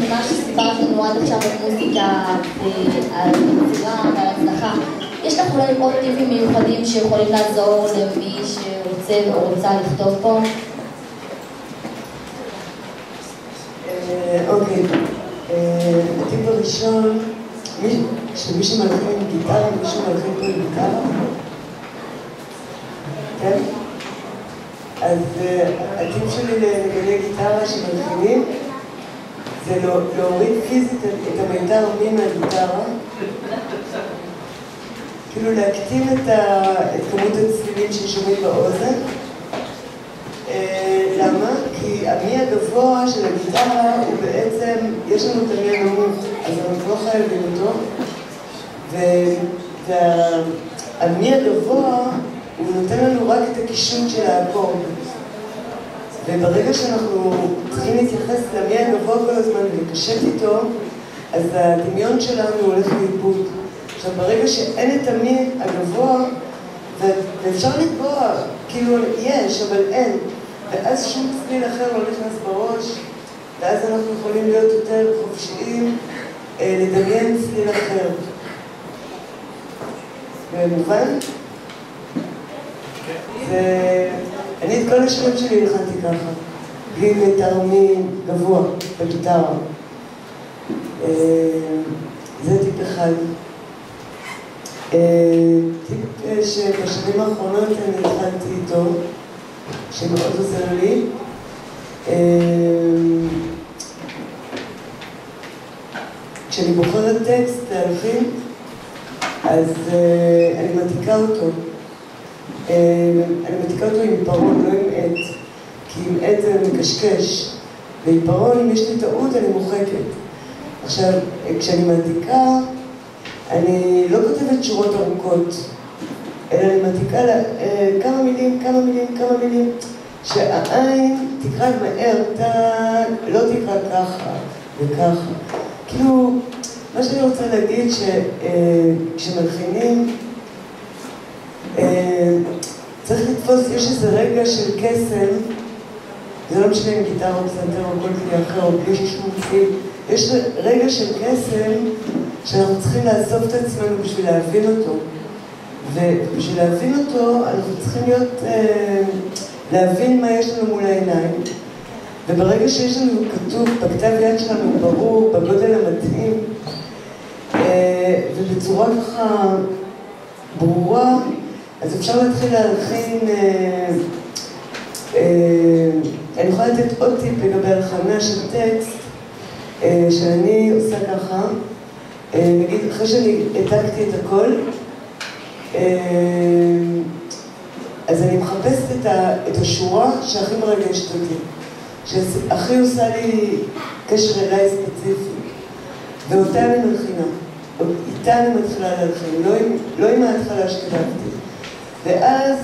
ממה שסיפרת לנו עד עכשיו על מוזיקה, על יצירה ועל הצלחה, יש לך אולי עוד טיפים מיוחדים שיכולים לעזור למי שרוצה או רוצה לכתוב פה? אוקיי, הטיפ הראשון, שמי שמלחין גיטרה, מישהו מלחין פה גיטרה? כן? אז הטיפ שלי לגני גיטרה שמלחינים זה להוריד פיזית את המיתר מי מהגיטרה. כאילו להקטין את כמות הצלילים ששומעים באוזן. למה? כי המי הגבוה של הגיטרה הוא בעצם, יש לנו את המי הנמוך, אז אנחנו לא חייבים אותו. והמי הגבוה הוא נותן לנו רק את הקישוט של האקורד וברגע שאנחנו צריכים להתייחס למי הגבוה כל הזמן ולקשט איתו אז הדמיון שלנו הולך לאיבוד. עכשיו ברגע שאין את המי הגבוה ואפשר לקבוע, כאילו יש אבל אין ואז שום צליל אחר לא נכנס בראש ואז אנחנו יכולים להיות יותר חופשיים לדמיין צליל אחר. במובן? אני את כל השירים שלי הלחנתי ככה, בלי מיתר מי גבוה בגיטרה. זה טיפ אחד. טיפ שבשנים האחרונות אני התחלתי איתו, שמאוד עוזר לי. כשאני בוחרת טקסט להלחין, אז אני מתיקה אותו. אני מתיקה אותו עם עיפרון, לא עם עט, כי עם עט זה מקשקש, ועיפרון, אם יש לי טעות, אני מוחקת. עכשיו, כשאני מתיקה, אני לא כותבת שורות ארוכות, אלא אני מתיקה לה, כמה מילים, כמה מילים, כמה מילים, שהעין תקרא מהר, לא תקרא ככה וככה. כאילו, מה שאני רוצה להגיד, שכשמלחינים, צריך לתפוס, יש איזה רגע של קסם, זה לא משנה אם גיטרה או פסנתר או כל כלי אחר או בלי שום יש רגע של קסם שאנחנו צריכים לאסוף את עצמנו בשביל להבין אותו. ובשביל להבין אותו, אנחנו צריכים להיות, להבין מה יש לנו מול העיניים. וברגע שיש לנו כתוב בכתב יד שלנו ברור, בגודל המתאים, ובצורה ככה ברורה, אז אפשר להתחיל להלחין, אני יכולה לתת עוד טיפ לגבי הלחנה של טקסט, שאני עושה ככה, נגיד אחרי שאני העתקתי את הכל, אז אני מחפשת את השורה שהכי מרגשת אותי, שהכי עושה לי קשר אליי ספציפי, ואותה אני מלחינה, איתה אני מתחילה להלחין, לא עם ההתחלה שכתבתי. ואז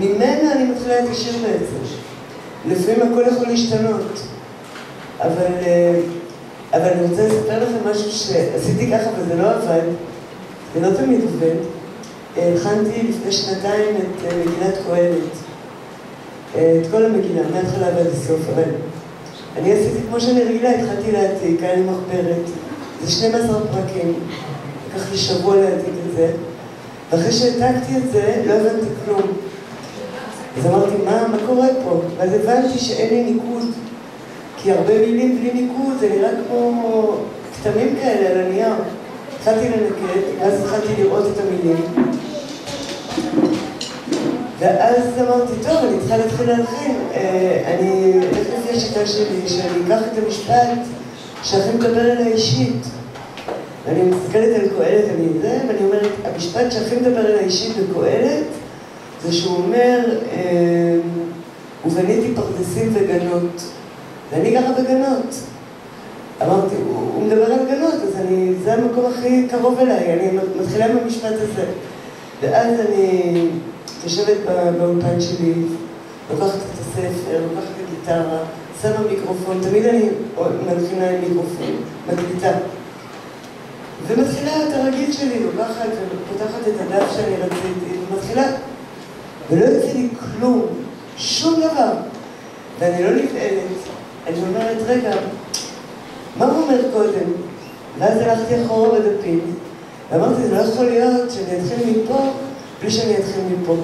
ממנה אני מתחילה את השיר בעצם. לפעמים הכל יכול להשתנות, אבל אני רוצה לספר לכם משהו שעשיתי ככה וזה לא עבד, זה לא תמיד עובד. הלחנתי לפני שנתיים את מגילת קהלת, את כל המגילה, מההתחלה ועד הסוף, אבל אני עשיתי כמו שאני רגילה, התחלתי להעתיק, היה לי מחברת, זה 12 פרקים, לקח לי שבוע להעתיק את זה, ואחרי שהעתקתי את זה, לא הבנתי כלום. אז אמרתי, מה, מה קורה פה? ואז הבנתי שאין לי ניקוד, כי הרבה מילים בלי ניקוד זה נראה כמו כתמים כאלה על הנייר. התחלתי לנקד, ואז התחלתי לראות את המילים. ואז אמרתי, טוב, אני צריכה להתחיל להלחין. אני אלך לפי השיטה שלי, שאני אקח את המשפט שהכי מדבר אליי אישית. ואני מסתכלת על קהלת, אני זה, ואני אומרת, המשפט שהכי מדבר אליי אישית בקהלת, זה שהוא אומר, ובניתי פרדסים וגנות. ואני גרה בגנות. אמרתי, הוא מדבר על גנות, אז אני, זה המקום הכי קרוב אליי, אני מתחילה עם המשפט הזה. ואז אני יושבת באולפן שלי, לוקחת את הספר, לוקחת את הגיטרה, שמה מיקרופון, תמיד אני מלחינה עם מיקרופון, מקליטה. ומתחילה את הרגיל שלי, לוקחת ופותחת את הדף שאני רציתי, ומתחילה, ולא יוצא לי כלום, שום דבר. ואני לא נבהלת, אני אומרת, רגע, מה הוא אומר קודם? ואז הלכתי אחורה בדפים, ואמרתי, זה לא יכול להיות שאני אתחיל מפה בלי שאני אתחיל מפה.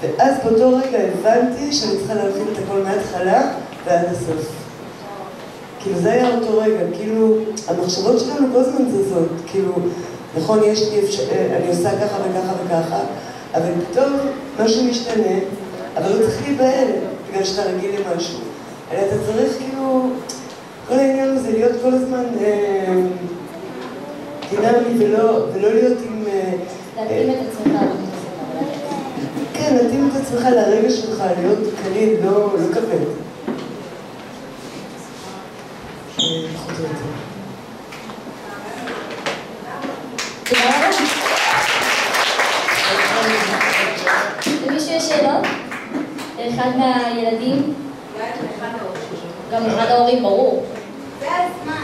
ואז באותו רגע הבנתי שאני צריכה להתחיל את הכל מההתחלה ועד הסוף. כאילו זה היה אותו רגע, כאילו המחשבות שלנו כל הזמן זזות, כאילו נכון, יש לי אפשר... אני עושה ככה וככה וככה, אבל פתאום משהו משתנה, אבל הוא צריך להיבהל, בגלל שאתה רגיל למשהו. אלא אתה צריך כאילו, כל העניין הזה להיות כל הזמן אה, דינמי ולא, ולא להיות עם... אה, להתאים את עצמך. כן, להתאים את עצמך לרגע שלך, להיות קליל, לא, לא כבד. למישהו יש שאלות? אחד מהילדים? גם אחד ההורים, ברור. זה הזמן.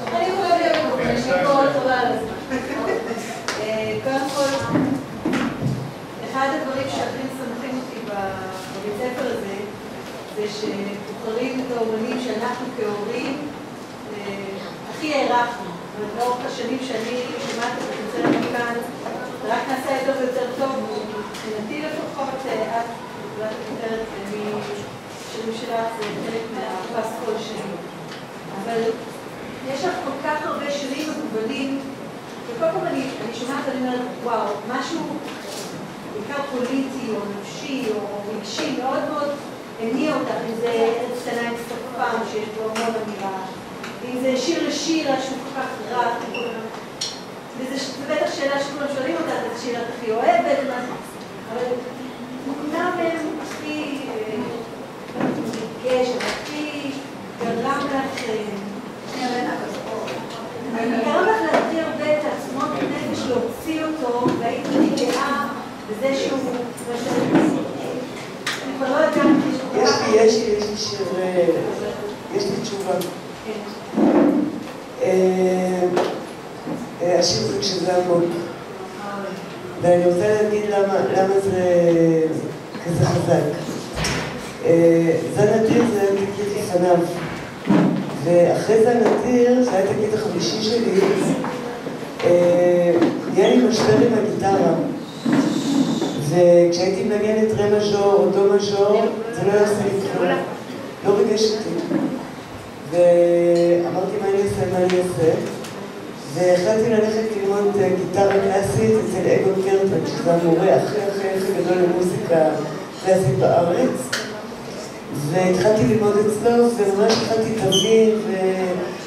כן, בבקשה. קודם כל, אחד הדברים שהכי משמחים אותי בבית ספר הזה, זה שבוחרים את האומנים שאנחנו כהורים הכי הערכנו. לאורך השנים שאני שומעת את הקונצרטים כאן, רק נעשה יותר ויותר טוב, מבחינתי לפחות, את, קיבלת הכותרת משירים שלך, זה חלק מהפס כל שני. אבל יש לך כל כך הרבה שירים פעם אני, אני שומעת ואני אומרת, וואו, משהו בעיקר פוליטי או נפשי או רגשי מאוד מאוד הניע אותך, אם זה ארץ קטנה עם סטופם שיש בו המון אמירה, אם זה שיר לשירה שהוא כל כך רע, וזו בטח שאלה שכולם שואלים אותך, איזה שיר את הכי אוהבת, אבל כולם הם הכי ריגש, הכי גרם לך גרם לך להכי הרבה את עצמות הנפש להוציא אותו, והיית לי גאה בזה שהוא... אני כבר לא יודעת... יש לי, לי, יש לי שיר, יש לי תשובה. השיר זה כשזה עמוק. ואני רוצה להגיד למה זה כזה חזק. זן אדיר זה תקליט לפניו. ואחרי זן אדיר, זה היה תקליט החמישי שלי, נהיה לי משבר עם הגיטרה. וכשהייתי מנגנת רה מז'ור או דו מז'ור, זה לא היה עושה לי כלום. לא ריגש אותי. ואמרתי מה אני אעשה, מה אני אעשה. והחלטתי ללכת ללמוד גיטרה קלאסית אצל אגון קרטן, שזה המורה הכי הכי הכי גדול למוזיקה קלאסית בארץ. והתחלתי ללמוד אצלו, וממש התחלתי תווים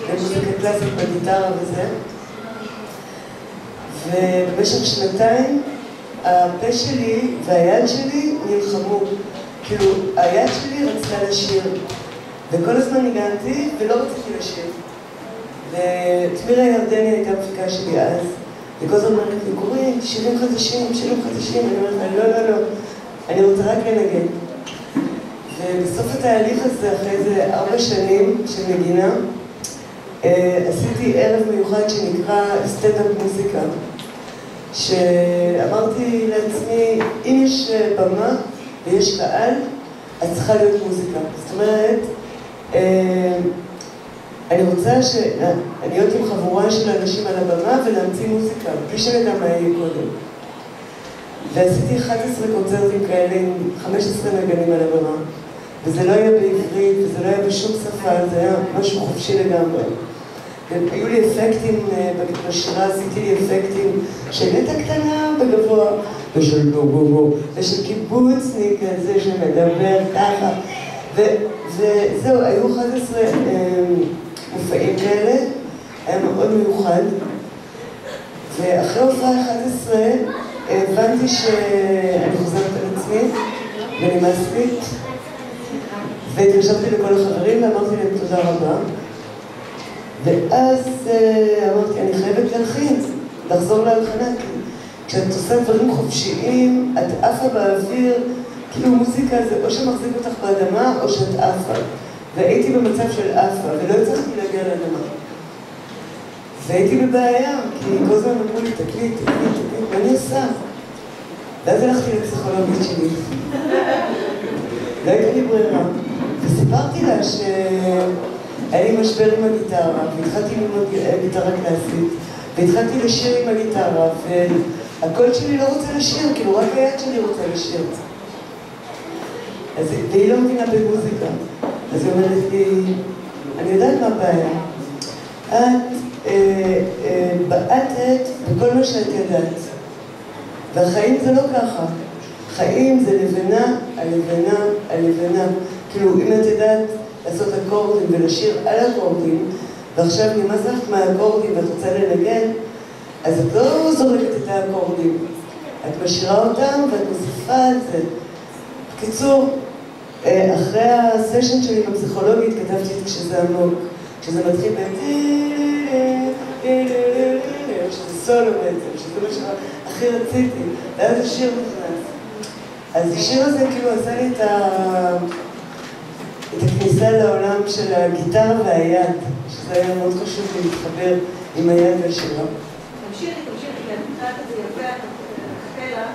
ומוזיקה קלאסית בגיטרה וזה. ובמשך שנתיים הפה שלי והיד שלי נלחמו. כאילו, היד שלי רצתה לשיר, וכל הזמן ניגנתי ולא רציתי לשיר. ותמירה ירדני הייתה מפיקה שלי אז, וכל הזמן אומרת לי, קוראים שירים חדשים, שירים חדשים, אני אומרת לה, לא, לא, לא, אני רוצה רק לנגן. ובסוף התהליך הזה, אחרי איזה ארבע שנים של נגינה, עשיתי ערב מיוחד שנקרא סטנדאפ מוזיקה. שאמרתי לעצמי, אם יש במה ויש קהל, אז צריכה להיות מוזיקה. זאת אומרת, אני רוצה ש... להיות עם חבורה של אנשים על הבמה ולהמציא מוזיקה, בלי שנדע מה יהיה קודם. ועשיתי 11 קונצרטים כאלה עם 15 נגנים על הבמה. וזה לא היה בעברית, וזה לא היה בשום שפה, זה היה משהו חופשי לגמרי. והיו לי אפקטים, בשירה עשיתי לי אפקטים של נטע קטנה בגבוה, ושל בו, ושל קיבוצניק כזה שמדבר ככה. וזהו, היו 11 מופעים כאלה, היה מאוד מיוחד. ואחרי הופעה 11 הבנתי שאני חוזרת על עצמי ונמאס לי. והתקשרתי לכל החברים ואמרתי להם תודה רבה. ואז אמרתי, אני חייבת להלחין, לחזור להלחנה, כי כשאת עושה דברים חופשיים, את עפה באוויר, כאילו מוזיקה זה או שמחזיק אותך באדמה או שאת עפה. והייתי במצב של עפה, ולא הצלחתי להגיע לאדמה. והייתי בבעיה, כי כל הזמן אמרו לי, תקליט, תקליט, תקליט, מה אני עושה? ואז הלכתי לפסיכולוגית שלי. לא הייתה לי ברירה. וסיפרתי לה שהיה לי משבר עם הגיטרה, והתחלתי ללמוד גיטרה קלאסית, והתחלתי לשיר עם הגיטרה, והקול שלי לא רוצה לשיר, כאילו רק היד שלי רוצה לשיר. אז, והיא לא מבינה במוזיקה. אז היא אומרת לי, אני יודעת מה הבעיה. את אה, אה, בעטת בכל מה שאת ידעת. והחיים זה לא ככה. חיים זה לבנה על לבנה על לבנה. כאילו, אם את יודעת לעשות אקורדים ולשיר על אקורדים, ועכשיו נמאס לך מהאקורדים ואת רוצה לנגן, אז את לא זורקת את האקורדים. את משאירה אותם ואת מוסיפה את זה. בקיצור, אה, אחרי הסשן שלי בפסיכולוגית כתבתי את כשזה עמוק. כשזה מתחיל ב... שזה סולו בעצם, שזה מה שהכי רציתי, ואז השיר נכנס. אז השיר הזה כאילו עשה לי את, ה... את הכניסה לעולם של הגיטרה והיד, שזה היה מאוד חשוב להתחבר עם היד והשירה. תמשיכי, תמשיכי, כי את יודעת את זה יפה, את הקפלה,